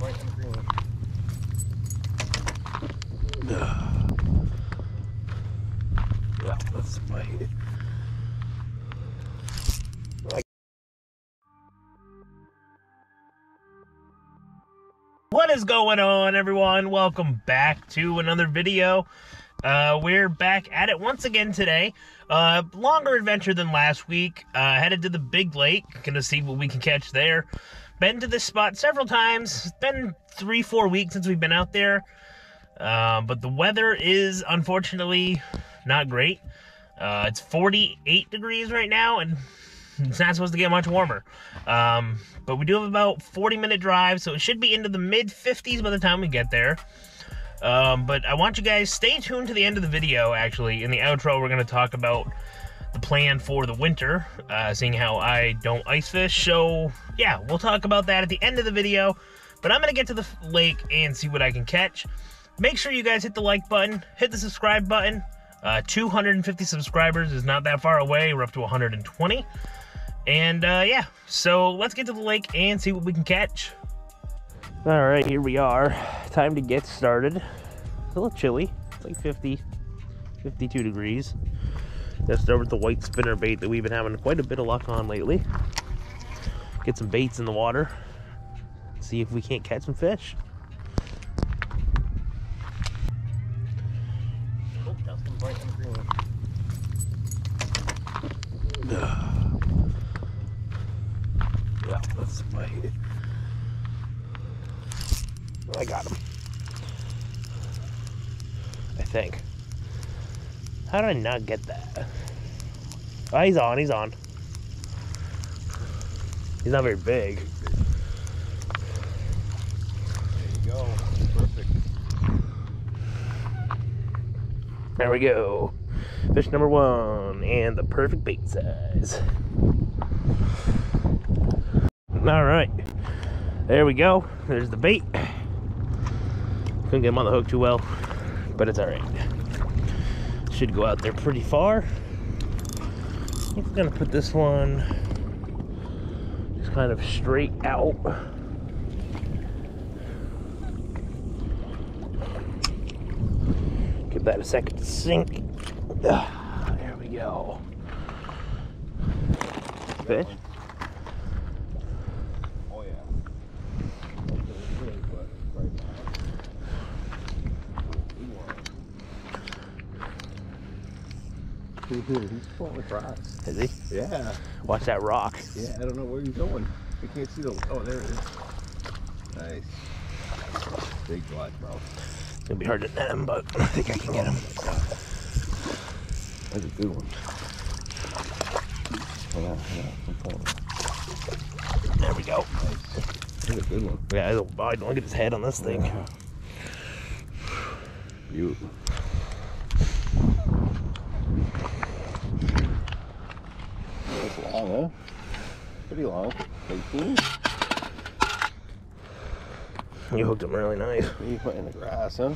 And green. That's my. What is going on, everyone? Welcome back to another video. Uh, we're back at it once again today. Uh, longer adventure than last week. Uh, headed to the big lake, gonna see what we can catch there. Been to this spot several times. It's been three, four weeks since we've been out there. Uh, but the weather is unfortunately not great. Uh, it's 48 degrees right now, and it's not supposed to get much warmer. Um, but we do have about 40 minute drive, so it should be into the mid 50s by the time we get there. Um, but I want you guys stay tuned to the end of the video. Actually, in the outro, we're going to talk about the plan for the winter, uh, seeing how I don't ice fish. So yeah, we'll talk about that at the end of the video. But I'm to get to the lake and see what I can catch. Make sure you guys hit the like button, hit the subscribe button. Uh, 250 subscribers is not that far away. We're up to 120. And uh, yeah, so let's get to the lake and see what we can catch. All right, here we are. Time to get started. It's a little chilly. It's like 50, 52 degrees. Let's start with the white spinner bait that we've been having quite a bit of luck on lately. Get some baits in the water. See if we can't catch some fish. Yeah, that's my. I got him. I think. How did I not get that? Oh, he's on. He's on. He's not very big. There you go. Perfect. There we go. Fish number one and the perfect bait size. All right. There we go. There's the bait. Couldn't get him on the hook too well, but it's all right. Should go out there pretty far. I think we're gonna put this one just kind of straight out. Give that a second to sink. Ah, There we go. Fish? Oh, yeah. Really, but right now. He's pulling across. Is he? Yeah. Watch that rock. Yeah, I don't know where he's going. We can't see the. Oh, there it is. Nice. Big black bro. It's gonna be hard to net him, but I think I can get him. Oh, That's a good one. Hold on, hold on. I'm pulling. There we go. That's a good one. Yeah, oh, boy, look at his head on this thing. You. Long, huh? Pretty long. 18. You hooked him really nice. You put in the grass, huh?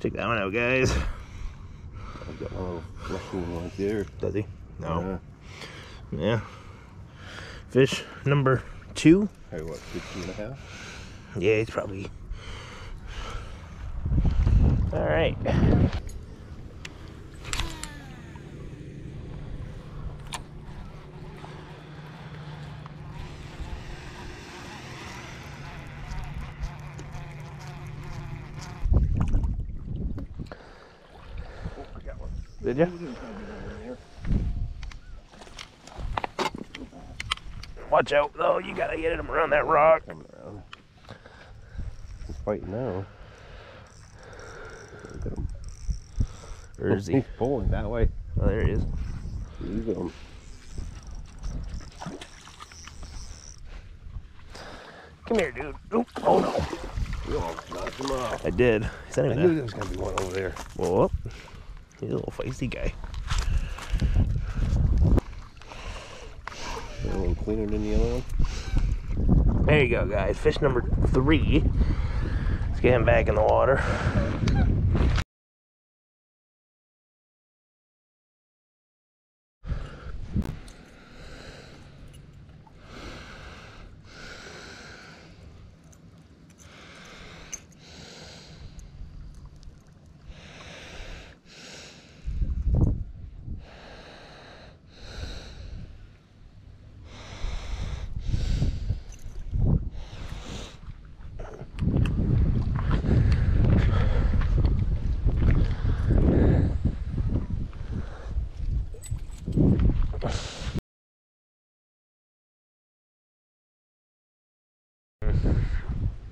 Check that one out, guys. I've got one little Russian right there. Does he? No. Yeah. Yeah. Fish number two. Hey, what, 15 and a half? Yeah, it's probably. All right. Did you? Watch out, though. You gotta get him around that rock. Coming around. He's fighting now. Look at him. Where is he? He's pulling that way. Oh, there he is. He's him. Come here, dude. Oop. Oh no. You almost knocked him off. I did. He's not I even knew that. there was gonna be one over there. Whoa. He's a little feisty guy. A little cleaner than the other one. There you go, guys. Fish number three. Let's get him back in the water.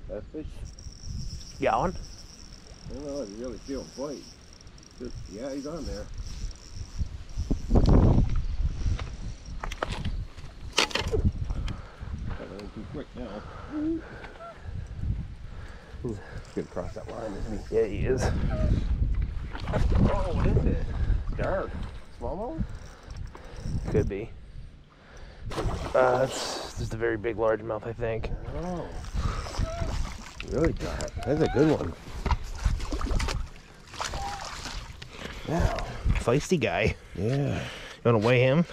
That fish, Got one? I don't know if you really feel bite. Just, yeah, he's on there. Too quick now. He's gonna cross that line, isn't he? Yeah, he is. Oh, what is it? Dark. Smallmouth? Could be. Uh, it's just a very big largemouth, I think. Oh. Really dark. That's a good one. Yeah. Feisty guy. Yeah. You want to weigh him?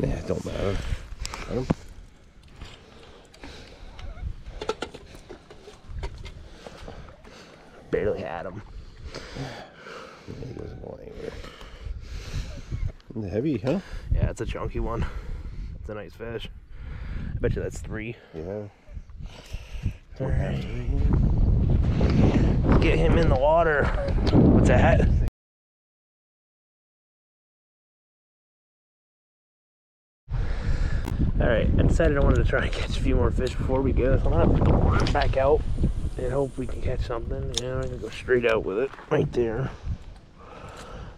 Yeah, it don't matter. Let him. Barely had him. He doesn't go anywhere. And heavy, huh? Yeah, it's a chunky one. It's a nice fish. I bet you that's three. Yeah. All right. Get him in the water. What's that? All right, I decided I wanted to try and catch a few more fish before we go. So I'm gonna put the worm back out and hope we can catch something. Yeah, I'm gonna go straight out with it right there.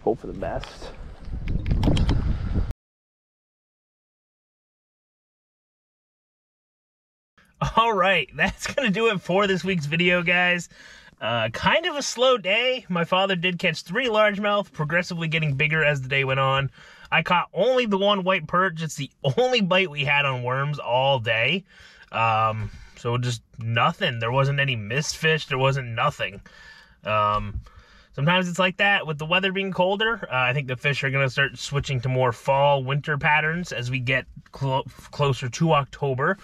Hope for the best. All right, that's going to do it for this week's video, guys. Uh, kind of a slow day. My father did catch three largemouth, progressively getting bigger as the day went on. I caught only the one white perch. It's the only bite we had on worms all day. Um, so just nothing. There wasn't any missed fish. There wasn't nothing. Um, sometimes it's like that with the weather being colder. Uh, I think the fish are going to start switching to more fall winter patterns as we get clo- closer to October.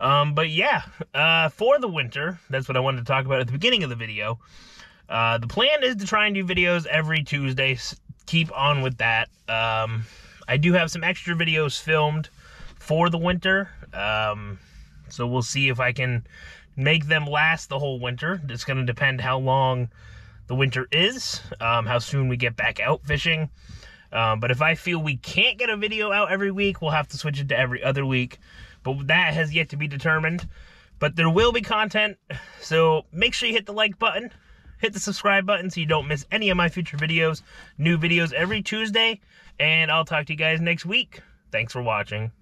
Um, but yeah, uh, for the winter, that's what I wanted to talk about at the beginning of the video. Uh, the plan is to try and do videos every Tuesday. Keep on with that. Um, I do have some extra videos filmed for the winter. Um, so we'll see if I can make them last the whole winter. It's going to depend how long the winter is, um, how soon we get back out fishing. Um, but if I feel we can't get a video out every week, we'll have to switch it to every other week. But that has yet to be determined. But there will be content, so make sure you hit the like button, hit the subscribe button so you don't miss any of my future videos. New videos every Tuesday, and I'll talk to you guys next week. Thanks for watching.